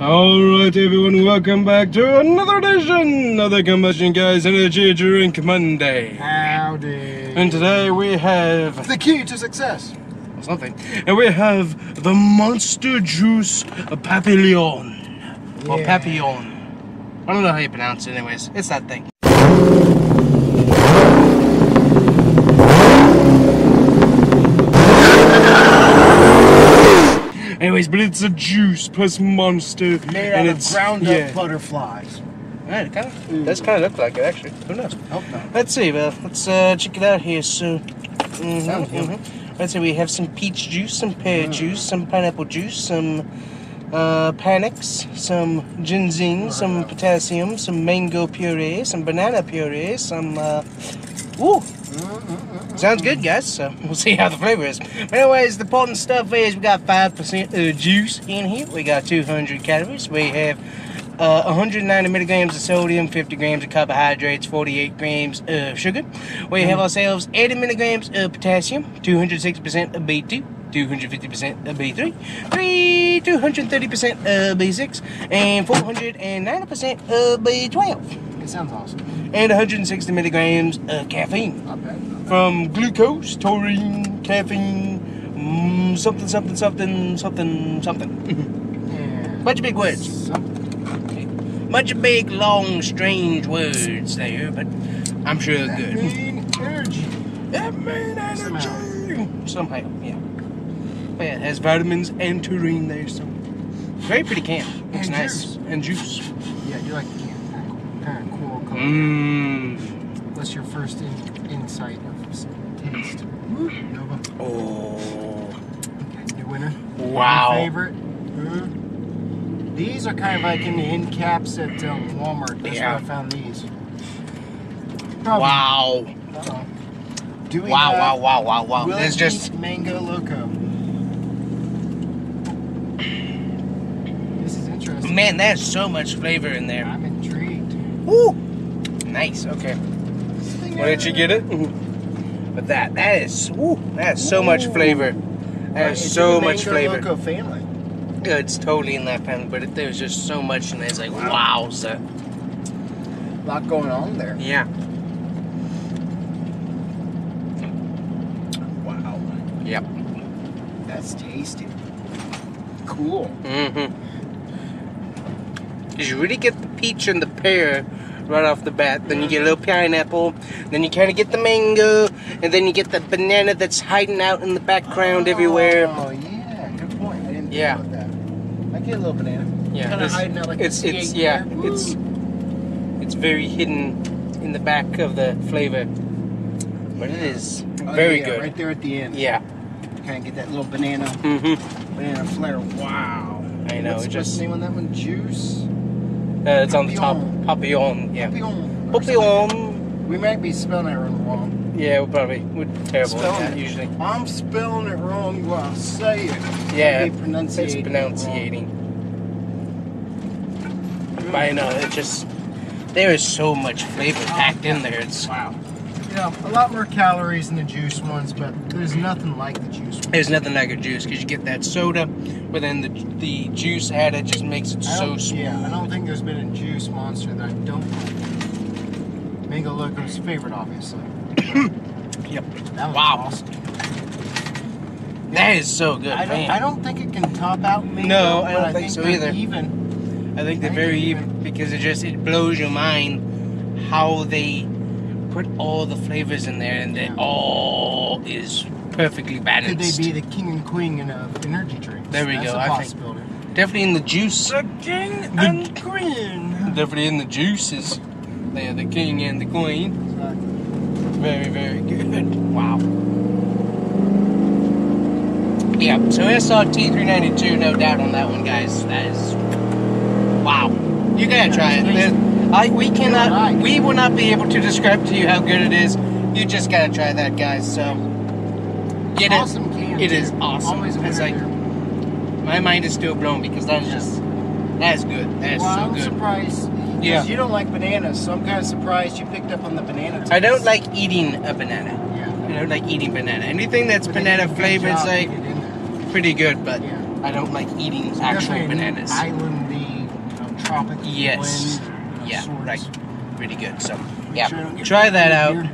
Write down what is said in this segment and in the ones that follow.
Alright everyone, welcome back to another edition of the Combustion Guys Energy Drink Monday. Howdy. And today we have The key to success. Or something. And we have the Monster Juice Papillon. Or Papillon. I don't know how you pronounce it anyways. It's that thing. Anyways, but it's a juice plus monster. Made and out of it's ground yeah. up butterflies. Yeah, it kind of does kind of look like it actually. Who knows? Hope not. Let's see. Well, let's uh, check it out here. So, mhm, Sounds good. mhm. let's see. We have some peach juice, some pear Mm. juice, some pineapple juice, some uh, Panax, some ginseng, some potassium, some mango puree, some banana puree, some. Uh, ooh, sounds good, guys. So we'll see how the flavor is. But anyways, the important stuff is we got five percent uh, juice in here. We got 200 calories. We have uh, 190 milligrams of sodium, 50 grams of carbohydrates, 48 grams of sugar. We have ourselves 80 milligrams of potassium, 260% of B2, 250% of B3, 3, 230% of B6, and 490% of B12, It sounds awesome. and 160 milligrams of caffeine Not bad. from glucose, taurine, caffeine, mm, something, something, something, something, something. Yeah. Bunch of big words. Some- Bunch of big, long, strange words there, but I'm sure they're good. Main energy. That Somehow. energy. Somehow, yeah. But yeah, it has vitamins and taurine there, so very pretty can. Looks And nice. juice. And juice. Yeah, I do like. Kind of cool color. Mmm. That's your first in, insight of taste. Nova. Oh. Okay, new winner. Wow. Your favorite. Mhm. These are kind of like in the end caps at um, Walmart. That's Yeah. where I found these. Probably. Wow. Uh-oh. Do we Wow, wow, wow, wow, wow. Willie There's just Mango Loco. This is interesting. man, there's so much flavor in there. I'm intrigued. Woo! Nice, okay. Why didn't you get it? But that, that is, woo, that's so much flavor. That is so much flavor. Loco family. Yeah, It's totally in that family, but it, there's just so much in there. It's like, wow, so, A lot going on there. yeah. Wow. Yep. That's tasty. Cool. Mm-hmm. You really get the peach and the pear right off the bat. Then you get a little pineapple. Then you kind of get the mango, and then you get the banana that's hiding out in the background everywhere. Oh, yeah. Good point. I didn't Yeah. about that. I get a little banana. Yeah, Kind of hiding out like it's a it's yeah, there. it's it's very hidden in the back of the flavor, but it is Oh, very yeah, good. Right there at the end. Yeah. Kind of get that little banana, Mm-hmm. banana flair. Wow. I know. What's, it what's just the name on that one? Juice. Uh, it's on the top. Papillon. Papillon. Yeah. Papillon. or something like. Papillon. We might be spelling it wrong. Yeah, we're probably we're terrible at Spelling that it. usually. I'm spelling it wrong while I say it. Yeah, pronunciating. It's pronunciating. But I know it just there is so much flavor packed in there. It's Wow. You know, a lot more calories in the juice ones, but there's nothing like the juice one. there's nothing like a juice because you get that soda, but then the the juice added just makes it so smooth. Yeah, I don't think there's been a juice monster that I don't like. Mango Loco's favorite, obviously. Yep. That was Wow. awesome. That is so good, I don't, man. I don't think it can top out mango. No, I don't think so they're either. Even. I think they're I think very even- even because it just it blows your mind how they put all the flavors in there and it all is perfectly balanced. Could balanced. they be the king and queen in of energy drinks? There we That's go, A I think- possibility. Definitely in the juice. The king The- and queen. Definitely in the juices. They're the king and the queen. Exactly. Very, very good. Wow. Yeah, so SRT 392, no doubt on that one, guys. That is. Wow. You gotta try it. There- I, we cannot, we will not be able to describe to you how good it is. You just gotta try that, guys. So, get awesome can. it. It is awesome. Always It's like, my mind is still blown because that is just, that is good. That is Well, so I'm good. surprised. Yeah. Because you don't like bananas, so I'm kind of surprised you picked up on the banana. Taste. I don't like eating a banana. Yeah. I don't like eating banana. Anything that's But banana flavored is like getting it in there. pretty good, but Yeah. I don't like eating actual Definitely an bananas. Islandy, you know, tropical Yes. blend. Yeah, sorts. right. Really good. So, Make yeah, sure I don't get try that out. weird.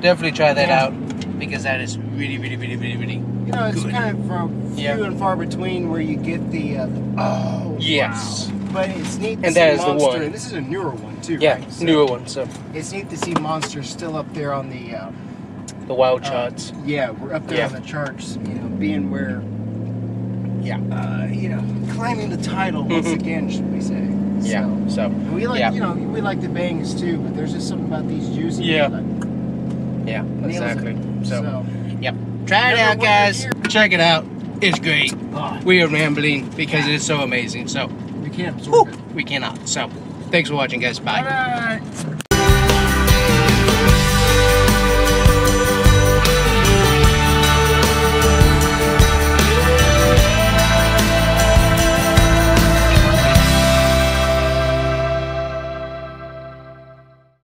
Definitely try that Yeah. out because that is really, really, really, really, really. You know, it's Good. kind of from few Yeah. and far between where you get the, uh, the oh Yes. wow. But it's neat to And see that is the one. and this is a newer one too. Yeah, right? So newer one. So It's neat to see Monster still up there on the. Uh, the wild uh, charts. yeah, we're up there Yeah. on the charts. You know, being where. Yeah. Uh, you know, climbing the title once Mhm. again, should we say? Yeah. So, we like, Yeah. you know, we like the bangs too, but there's just something about these juicy. Yeah. that yeah, exactly. So, so yep. Try it out, guys. Check it out. It's great. oh, We are rambling because it is so amazing. So we can't absorb it. we cannot. So thanks for watching, guys. Bye. Bye.